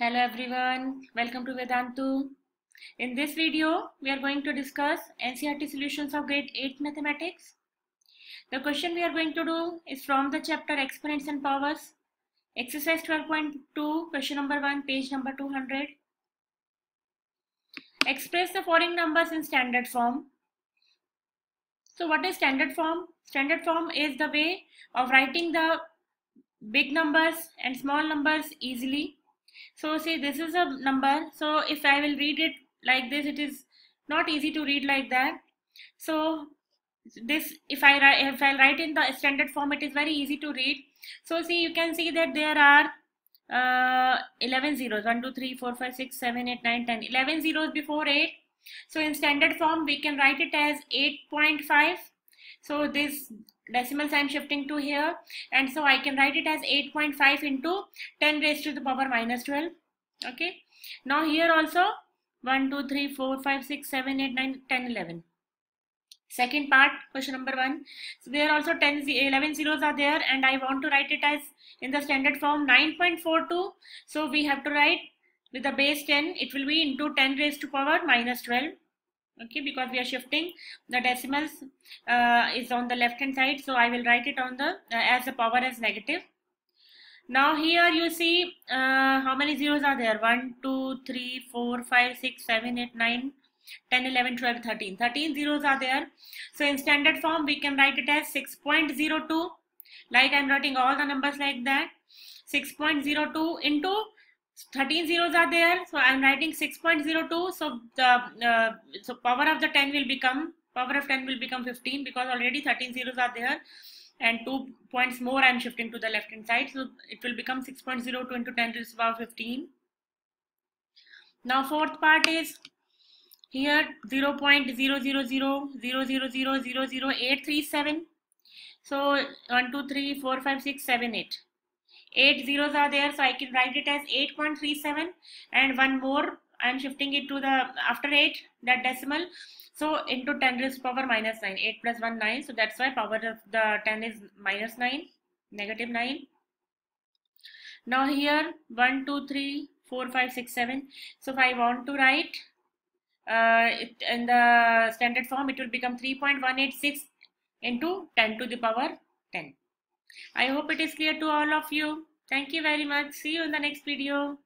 Hello everyone, welcome to Vedantu. In this video, we are going to discuss NCERT solutions of grade 8 mathematics. The question we are going to do is from the chapter exponents and powers. Exercise 12.2, question number 1, page number 200. Express the following numbers in standard form. So what is standard form? Standard form is the way of writing the big numbers and small numbers easily so see this is a number. So if I will read it like this it is not easy to read like that. So this if I if I write in the standard form it is very easy to read. So see you can see that there are uh, 11 zeros. 1 2 3 4 5 6 7 8 9 10 11 zeros before 8 so in standard form we can write it as 8.5 so this decimals I'm shifting to here. And so I can write it as 8.5 into 10 raised to the power minus 12 okay. Now here also 1 2 3 4 5 6 7 8 9 10 11 second part question number 1 so there also 10 11 zeros are there and I want to write it as in the standard form 9.42 so we have to write with the base 10 it will be into 10 raised to power minus 12 okay because we are shifting. The decimals uh, is on the left hand side so I will write it on the uh, as the power as negative. Now here you see uh, how many zeros are there? 1 2 3 4 5 6 7 8 9 10 11 12 13 13 zeros are there. So in standard form we can write it as 6.02 like I'm writing all the numbers like that. 6.02 into 13 zeros are there so i'm writing 6.02 so the uh, so power of the 10 will become power of 10 will become 15 because already 13 zeros are there and two points more i'm shifting to the left hand side so it will become 6.02 into 10 to the power 15 now fourth part is here 0 0.00000000837 so 1 2 3 4 5 6 7 8 8 zeros are there so I can write it as 8.37 and one more. I'm shifting it to the after 8 that decimal. So into 10 raised to power minus 9 8 plus 1 9 so that's why power of the 10 is minus 9 negative 9 now here 1 2 3 4 5 6 7 so if I want to write uh, it, in the standard form it will become 3.186 into 10 to the power 10 I hope it is clear to all of you. Thank you very much. See you in the next video.